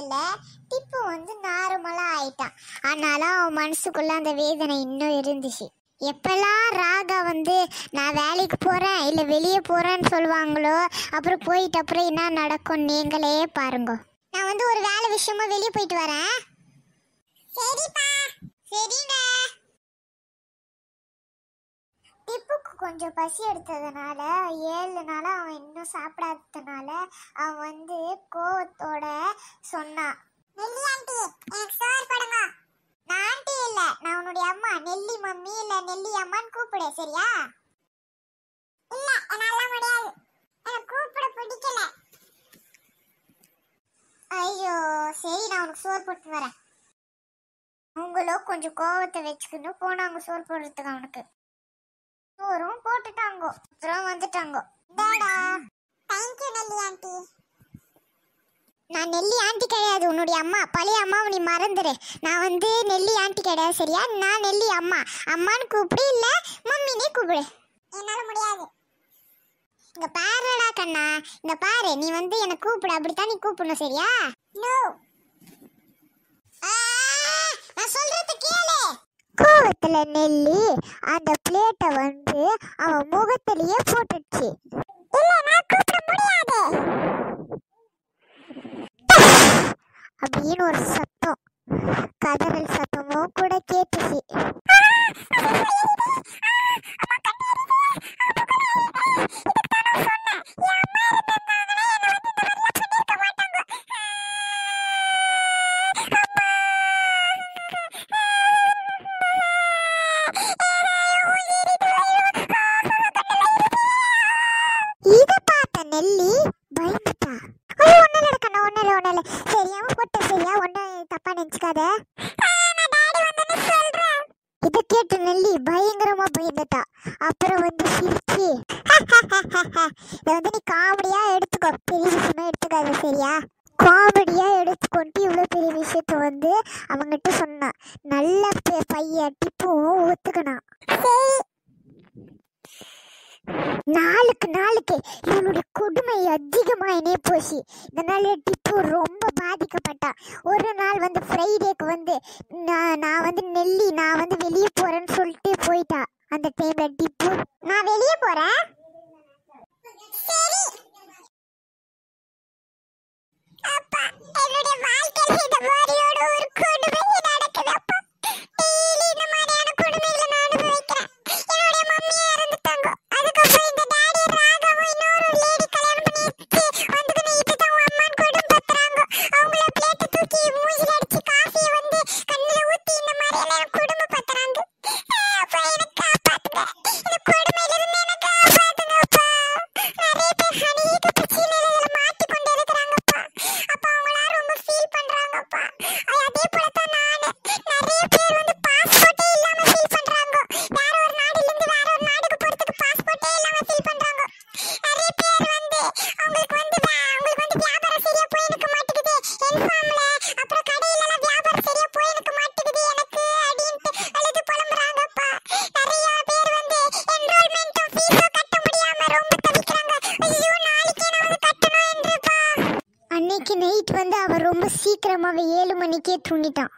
முடியல டிப்பு வந்து நார்மலா ஆயிட்டான். ஆனாலும் அவன் மனசுக்குள்ள அந்த வேதனை இன்னும் இருந்துச்சு. எப்பெல்லாம் ராகா வந்து நான் வேலைக்கு போறேன் இல்ல வெளியே போறேன்னு சொல்லுவாங்களோ அப்புறம் போயிட்டு அப்புறம் என்ன நடக்கும் நீங்களே பாருங்க. நான் வந்து ஒரு வேலை விஷயமா வெளியே போயிட்டு வரேன். சரி கொஞ்சம் பசி எடுத்ததுனால ஏழு நாளா அவன் இன்னும் சாப்பிடாததுனால அவன் வந்து கோவத்தோட சொன்னான் நெல்லி ஆண்டி எனக்கு சோறு போடுங்க. நான் ஆண்டி இல்ல நான் உன்னுடைய அம்மா. நெல்லி மம்மி இல்ல நெல்லி அம்மான்னு கூப்பிடு சரியா? இல்ல என்னால முடியாது. எனக்கு கூப்பிட பிடிக்கல. ஐயோ சரி நான் உனக்கு சோறு போட்டு வரேன். அவங்களும் கொஞ்சம் கோவத்தை வச்சுக்கிட்டு போனாங்க சோறு போடுறதுக்கு அவனுக்கு. சோறும் போட்டுட்டாங்க. அப்புறம் வந்துட்டாங்க. Tata thank you Nelly aunty நான் நெல்லி ஆண்டி கிடையாது உன்னுடைய அம்மா. பழைய அம்மாவை நீ மறந்துடு நான் வந்து நெல்லி ஆண்டி கிடையாது சரியா? நான் நெல்லி அம்மா. அம்மான்னு கூப்பிடு இல்லை மம்மினே கூப்பிடு. என்னால் முடியாது. இங்க பாருடா கண்ணா. இங்க பாரு நீ வந்து என்ன கூப்பிடு. அப்படித்தான் நீ கூப்பிடணும் சரியா? நோ நெல்லி அந்த பிளேட்டை வந்து அவன் முகத்திலேயே போட்டுடுச்சு. அப்படின்னு ஒரு சத்தம். கதறல் சத்தமும் கூட கேட்டு பெரிய விஷயமா எடுத்துக்காத சரியா? காமெடியாக எடுத்துக்கொண்டு இவ்வளோ பெரிய விஷயத்த வந்து அவங்ககிட்ட சொன்னான். நல்ல பையன் டிப்பும் ஒத்துக்கணும் நாளுக்கு நாளுக்கு இவனுடைய கொடுமை அதிகமாயினே போச்சு. இதனால டிப்பு ரொம்ப பாதிக்கப்பட்டான். ஒரு நாள் வந்து ஃப்ரைடேக்கு வந்து நான் நான் வந்து நெல்லி நான் வந்து வெளியே போகிறேன்னு சொல்லிட்டு போயிட்டா. அந்த டைமில் டிப்பு நான் வெளியே போகிறேன் சரி. அப்பா என்னுடைய வாழ்க்கையில இந்த மாதிரியோட ஒரு கொடுமை நடக்குது அப்பா. டெய்லி இந்த மாதிரியான அன்னைக்கே தூங்கிட்டான்.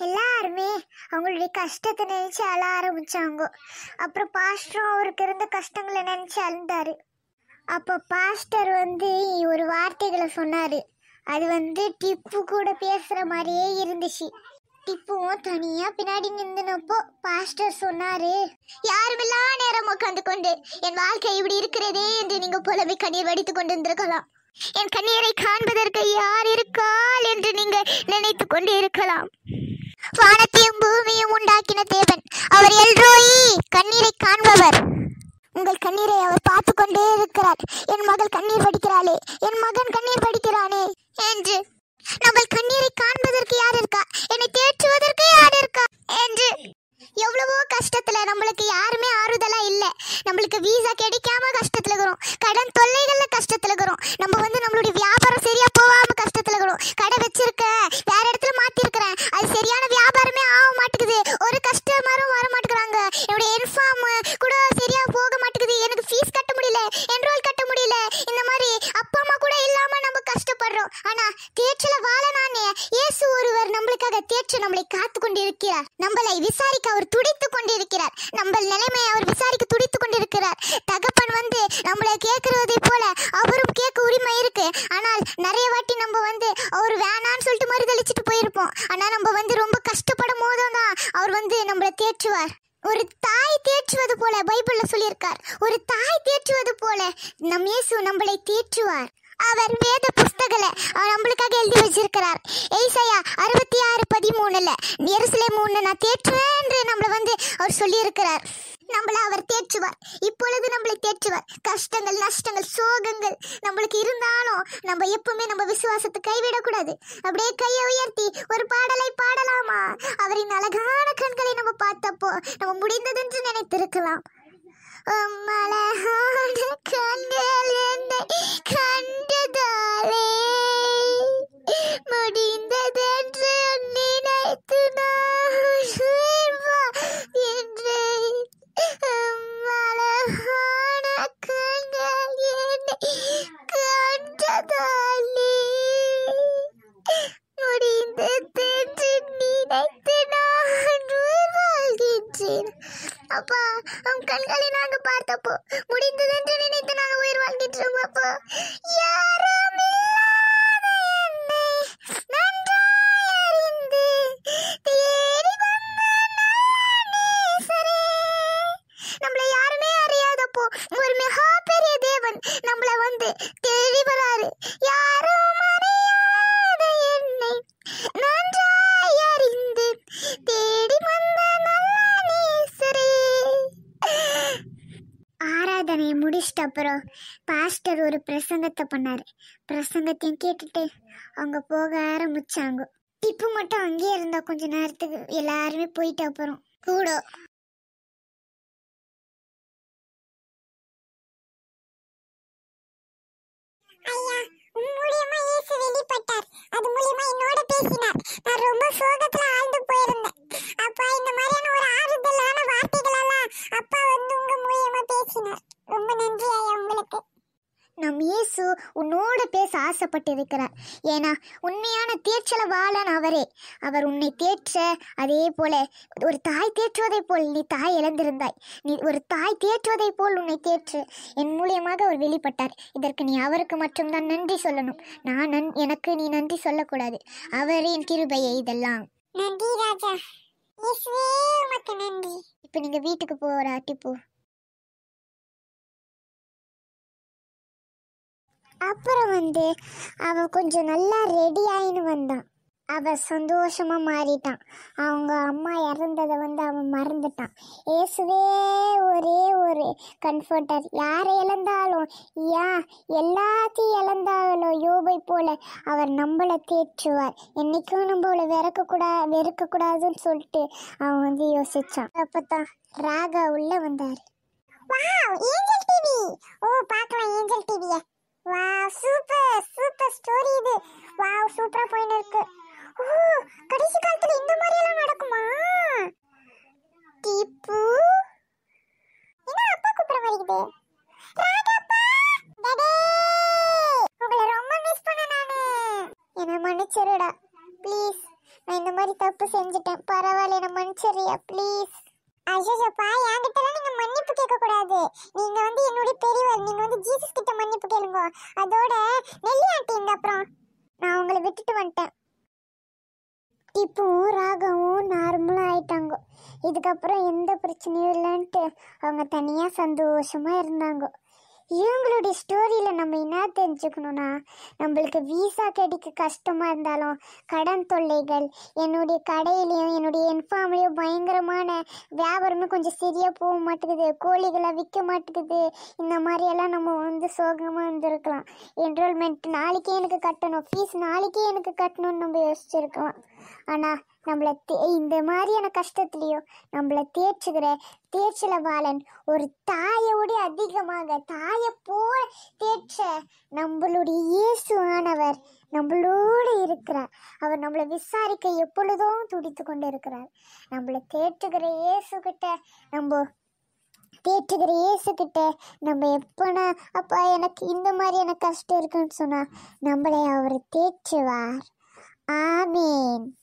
எல்லாருமே அவங்களுடைய கஷ்டத்தை நினைச்சு அழ ஆரம்பிச்சாங்க. அப்புறம் பாஸ்டரும் அவருக்கு இருந்த கஷ்டங்களை நினைச்சு அழுந்தாரு. அப்போ பாஸ்டர் வந்து ஒரு வார்த்தைகளை சொன்னாரு. அது வந்து டிப்பு கூட பேசுற மாதிரியே இருந்துச்சு. டிப்புவும் தனியா பின்னாடி நின்றுனப்போ பாஸ்டர் சொன்னாரு யாருமில்லா நேரம் உட்கார்ந்து கொண்டு என் வாழ்க்கை இப்படி இருக்கிறதே என்று நீங்க புலம்பி கண்ணீர் வடித்து கொண்டு இருந்திருக்கலாம் என் கண்ணீரை காண்பதற்கு யார் இருக்காள் என்று நீங்கள் நினைத்து கொண்டு இருக்கலாம் வானத்தையும் பூமியும் உண்டாக்கின தேவன் அவர் எல்ரோயி கண்ணீரை காண்பவர். உங்கள் கண்ணீரை அவர் பார்த்து கொண்டே இருக்கிறார். என் மகள் கண்ணீர் வடிக்கிறாளே என் மகன் கண்ணீர் வடிக்கிறானே என்று. நம்ம கண்ணீரை காண்பதற்கு யார் இருக்கா? என்னை தேற்றுவதற்கு யார் இருக்கா? என்று. எவ்வளவோ கஷ்டத்துல நம்மளுக்கு யாருமே ஆறுதலா இல்ல. நம்மளுக்கு வீசா கிடைக்காம கஷ்டத்துல இருக்கிறோம். கடன் தொல்லைகள்ல கஷ்டத்துல இருக்கிறோம் நம்ம வந்து நம்மளுடைய வியாபாரம் சரியா போகாம கஷ்டத்துல இருக்கிறோம் கடை வச்சிருக்க வேற இடத்துல மாத்தி இருக்கிறேன் அது சரியான தேற்றல வாழனானே இயேசு ஒருவர் நம்மளுக்காக தேற்று நம்மளை காத்து கொண்டிருக்கிறார் நம்மளை விசாரிக்க அவர் துடித்து கொண்டிருக்கிறார். நம்ம நிலைமையை அவர் விசாரிக்க துடித்து கொண்டிருக்கிறார். தகப்பன் வந்து நம்மளை கேட்கறதை போல அவரும் கேட்க உரிமை இருக்கு. ஆனால் நிறைய வாட்டி நம்ம வந்து அவர் வேணான்னு சொல்லிட்டு மறுதளிச்சுட்டு போயிருப்போம். ஆனா நம்ம வந்து ரொம்ப கஷ்டப்படும் போதும் தான் அவர் வந்து நம்மளை தேற்றுவார். ஒரு தாய் தேற்றுவது போல பைபிள்ல சொல்லியிருக்கார். ஒரு தாய் தேற்றுவது போல நம் இயேசு நம்மளை தேற்றுவார். அவர் வேத புஸ்தகல அவர் நம்மளுக்காக எழுதி வச்சிருக்கிறார். ஏசாயா அறுபத்தி ஆறு பதிமூணுல எருசலேம் உன்னை நான் தேற்றுவேன் என்று நம்மள வந்து அவர் சொல்லியிருக்கிறார். நம்மள அவர் தேற்றுவார். இப்பொழுது நம்மளை தேற்றுவார். கஷ்டங்கள் நஷ்டங்கள் சோகங்கள் நம்மளுக்கு இருந்தாலும் நம்ம எப்பவுமே நம்ம விசுவாசத்தை கைவிடக்கூடாது. அப்படியே கையை உயர்த்தி ஒரு பாடலை பாடலாமா? அவரின் அழகான கண்களை நம்ம பார்த்தப்போ நம்ம முடிந்ததென்று நினைத்திருக்கலாம். அழகான கண்கள் அப்பா உன் கண்களை ஆராதனையை முடிச்சிட்ட அப்புறம் பாஸ்டர் ஒரு பிரசங்கத்தை பண்ணாரு. பிரசங்கத்தையும் கேட்டுட்டு அவங்க போக ஆரம்பிச்சாங்க. டிப்பு மட்டும் அங்கேயே இருந்தா கொஞ்ச நேரத்துக்கு எல்லாருமே போயிட்ட அப்புறம் கூட. ஐயா உன் மூலியமா இயேசு வெளிப்பட்டார் அது மூலியமா என்னோட பேசினார் நான் ரொம்ப சோகத்துல ஆழ்ந்து போயிருந்தேன் அப்பா இந்த மாதிரியான ஒரு ஆறுதலான வார்த்தைகளெல்லாம் அப்பா வந்து உங்க மூலியமா பேசினார் ரொம்ப நன்றி ஐயா உங்களுக்கு நம் இயேசு உன்னோட பேச ஆசைப்பட்டிருக்கிறார் ஏன்னா உண்மையான தேற்றல வாழன் அவரே. அவர் உன்னை தேற்ற அதே போல ஒரு தாய் தேற்றுவதைப் போல் நீ தாய் இழந்திருந்தாய். நீ ஒரு தாய் தேற்றுவதைப் போல் உன்னை தேற்று. என் மூலியமாக அவர் வெளிப்பட்டார். இதற்கு நீ அவருக்கு மட்டும்தான் நன்றி சொல்லணும். நான் நன் எனக்கு நீ நன்றி சொல்லக்கூடாது. அவரின் கிருபையை இதெல்லாம். நன்றி ராஜா. இயேசுவே உமக்கு நன்றி. இப்போ நீங்க வீட்டுக்கு போறா டிப்பு அப்புறம் வந்து அவன் கொஞ்சம் நல்லா ரெடி ஆயின்னு வந்தான். அவன் சந்தோஷமாக மாறிட்டான். அவங்க அம்மா இறந்ததை வந்து அவன் மறந்துட்டான். இயேசுவே ஒரே ஒரு கம்ஃபர்டர் யாரை இழந்தாலும் யா எல்லாத்தையும் இழந்தாலும் யோபை போல அவர் நம்மளை தேற்றுவார். என்னைக்கும் நம்மளை வெறுக்கக்கூடா வெறுக்கக்கூடாதுன்னு சொல்லிட்டு அவன் வந்து யோசித்தான் அப்போ தான் ராகா உள்ளே வந்தார். வாவ் ஏஞ்சல் டிவி ஓ பார்க்கலாம் ஏஞ்சல் டிவியை வாவ் சூப்பர் சூப்பர் ஸ்டோரி இது. வாவ் சூப்பரா போயின்னு இருக்கு. ஓ கடைசி காலத்துல இந்த மாதிரி எல்லாம் நடக்குமா? டிப்பு. என்ன அப்பா கூப்பிட வருது ராகப்பா டடே! உங்களை ரொம்ப மிஸ் பண்ண நானு. என்னை மன்னிச்சிருடா. ப்ளீஸ் நான் இந்த மாதிரி தப்பு செஞ்சுட்டேன். பரவாயில்ல என்ன மன்னிச்சிடுறியா? ப்ளீஸ் அஜோஜப்பா என்கிட்டலாம் நீங்க மன்னிப்பு கேட்க கூடாது நீங்க வந்து என்னுடைய பெரியவர். நீங்க வந்து ஜீசஸ் கிட்ட மன்னிப்பு கேளுங்க. அதோட நெல்லி ஆண்டி அப்புறம் நான் உங்களை விட்டுட்டு வந்துட்டேன். டிப்புவும் ராகவும் நார்மலாக ஆயிட்டாங்க. இதுக்கப்புறம் எந்த பிரச்சனையும் இல்லைன்ட்டு அவங்க தனியாக சந்தோஷமாக இருந்தாங்க. இவங்களுடைய ஸ்டோரியில் நம்ம என்ன தெரிஞ்சுக்கணும்னா நம்மளுக்கு வீசா கிடைக்க கஷ்டமாக இருந்தாலும் கடன் தொல்லைகள் என்னுடைய கடையிலையும் என்னுடைய என்ஃபார்ம்லேயும் பயங்கரமான வியாபாரமே கொஞ்சம் சரியாக போக மாட்டேங்குது. கோழிகளை விற்க மாட்டேங்குது. இந்த மாதிரியெல்லாம் நம்ம வந்து சோகமாக இருந்திருக்கலாம். என்ரோல்மெண்ட் நாளைக்கே எனக்கு கட்டணும். ஃபீஸ் நாளைக்கே எனக்கு கட்டணும்னு நம்ம யோசிச்சிருக்கலாம் ஆனால் நம்மளை தே இந்த மாதிரியான கஷ்டத்துலேயும் நம்மளை தேய்ச்சுக்கிற தேர்ச்சில பாலன் ஒரு தாயோட அதிகமாக தாயை போல தேய்ச்ச நம்மளுடைய இயேசுவானவர் நம்மளோடு இருக்கிறார். அவர் நம்மளை விசாரிக்க எப்பொழுதும் துடித்து கொண்டு இருக்கிறார் நம்மளை தேற்றுகிற இயேசுகிட்ட நம்ம தேற்றுகிற இயேசுக்கிட்ட நம்ம எப்போனா அப்பா எனக்கு இந்த மாதிரி எனக்கு கஷ்டம் இருக்குன்னு சொன்னால் நம்மளை அவர் தேற்றுவார். Amen.